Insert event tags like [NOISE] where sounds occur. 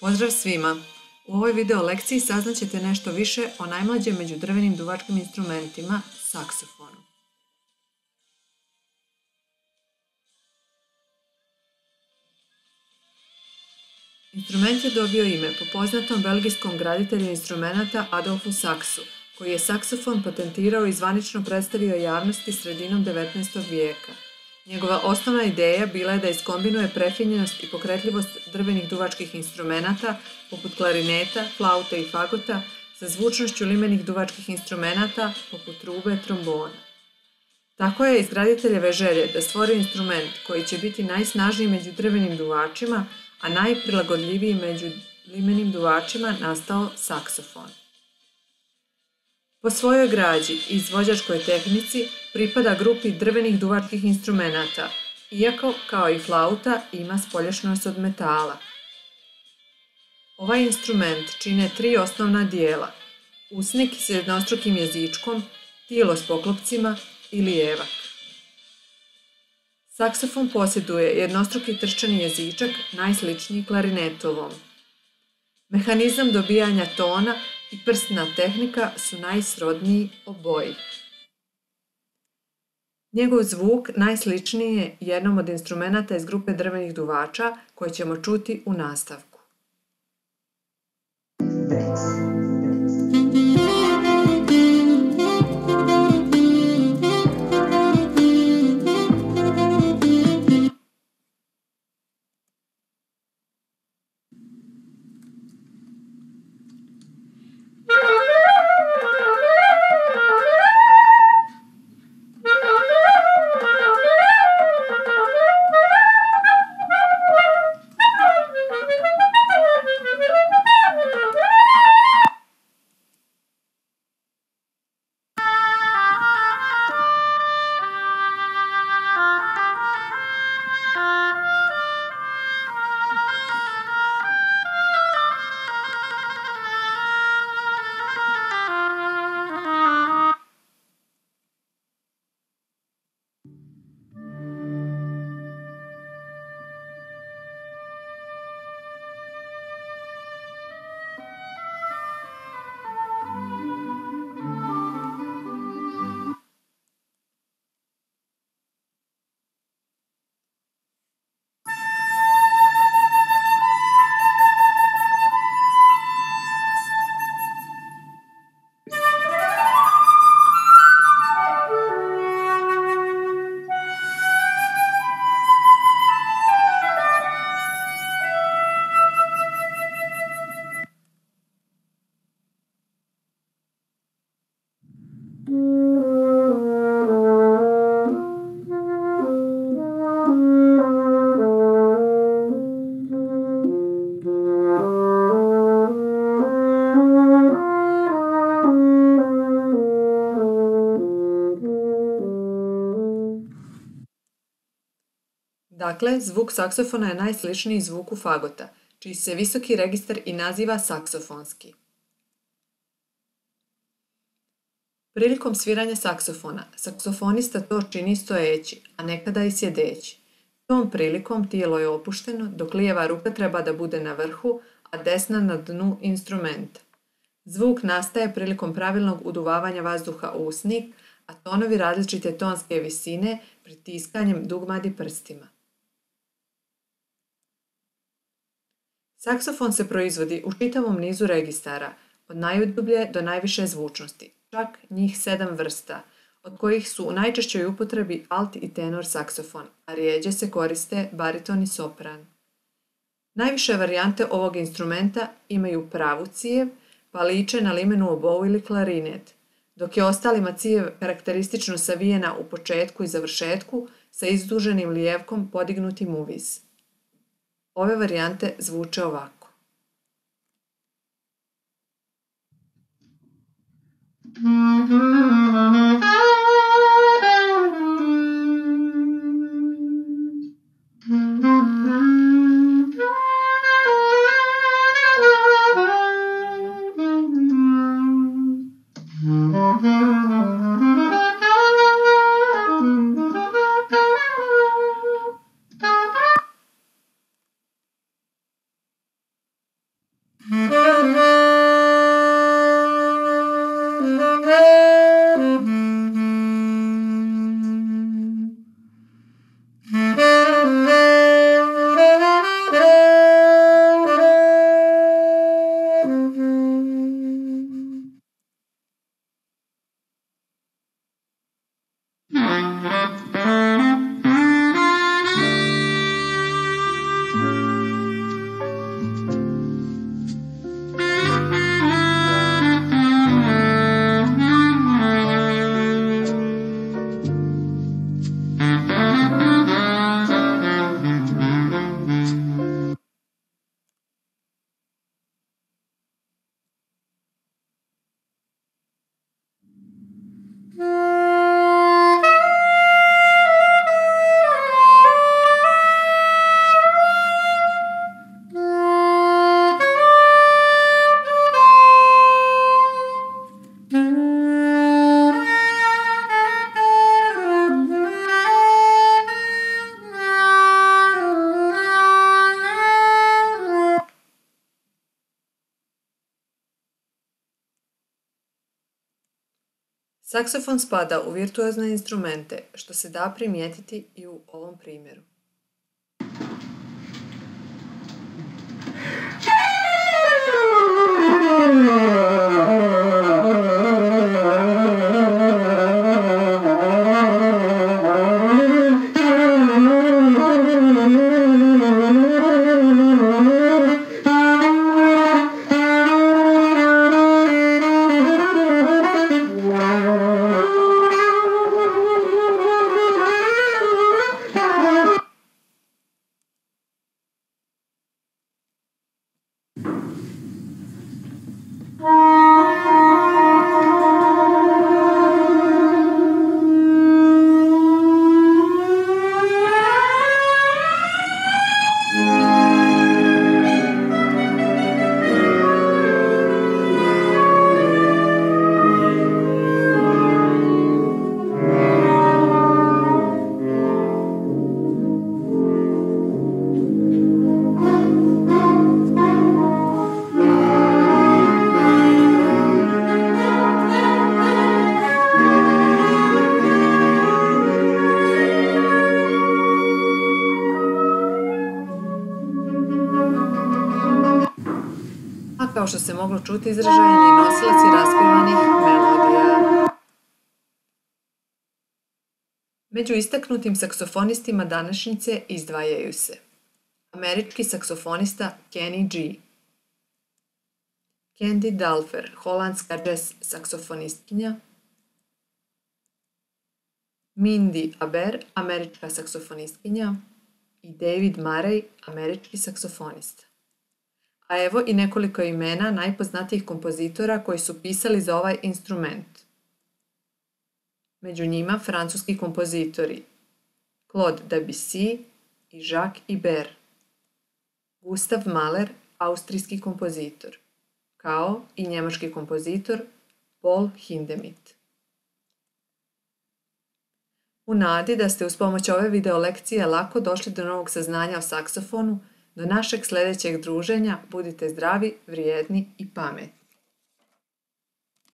Pozdrav svima! U ovoj video lekciji saznaćete nešto više o najmlađem među drvenim duvačkim instrumentima, saksofonu. Instrument je dobio ime po poznatom belgijskom graditelju instrumenta Adolfu Saksu, koji je saksofon patentirao i zvanično predstavio javnosti sredinom 19. vijeka. Njegova osnovna ideja bila je da iskombinuje prefinjenost i pokretljivost drvenih duvačkih instrumenata, poput klarineta, flaute i fagota, sa zvučnošću limenih duvačkih instrumenata, poput trube, trombona. Tako je izgraditeljeve želje da stvori instrument koji će biti najsnažniji među drvenim duvačima, a najprilagodljiviji među limenim duvačima nastao saksofon. Po svojoj građi i izvođačkoj tehnici pripada grupi drvenih duvačkih instrumenata, iako, kao i flauta, ima spolješnost od metala. Ovaj instrument čine tri osnovna dijela. Usnik s jednostrukim jezičkom, tijelo s poklopcima i lijevak. Saksofon posjeduje jednostruki trčani jezičak najsličniji klarinetovom. Mehanizam dobijanja tona i prstna tehnika su najsrodniji oboji. Njegov zvuk najsličniji je jednom od instrumenta iz grupe drvenih duvača koje ćemo čuti u nastavku. Música Dakle, zvuk saksofona je najsličniji zvuku fagota, čiji se visoki registar i naziva saksofonski. Prilikom sviranja saksofona, saksofonista to čini stojeći, a nekada i sjedeći. Tom prilikom tijelo je opušteno, dok lijeva ruka treba da bude na vrhu, a desna na dnu instrumenta. Zvuk nastaje prilikom pravilnog uduvavanja vazduha u usnik, a tonovi različite tonske visine pritiskanjem dugmadi prstima. Saksofon se proizvodi u čitavom nizu registara, od najdublje do najviše zvučnosti, čak njih sedam vrsta, od kojih su u najčešćoj upotrebi alt i tenor saksofon, a rijeđe se koriste bariton i sopran. Najviše varijante ovog instrumenta imaju pravu cijev, pa liče na limenu obovu ili klarinet, dok je ostalima cijev karakteristično savijena u početku i završetku sa izduženim lijevkom podignutim u vis. Ove varijante zvuče ovako. Mm-hmm. [LAUGHS] Saksofon spada u virtuozne instrumente, što se da primijetiti i u ovom primjeru. Što se moglo čuti, izražajan je nosilac i raspivanih melodija. Među istaknutim saksofonistima današnjice izdvajaju se američki saksofonista Kenny G. Candy Dalfer, holandska jazz saksofonistkinja, Mindy Aber, američka saksofonistkinja i David Murray, američki saksofonista. A evo i nekoliko imena najpoznatijih kompozitora koji su pisali za ovaj instrument. Među njima francuski kompozitori Claude Debussy i Jacques Ibert, Gustav Mahler, austrijski kompozitor, kao i njemački kompozitor Paul Hindemith. U nadi da ste uz pomoć ove video lekcije lako došli do novog saznanja o saksofonu, do našeg sljedećeg druženja budite zdravi, vrijedni i pametni.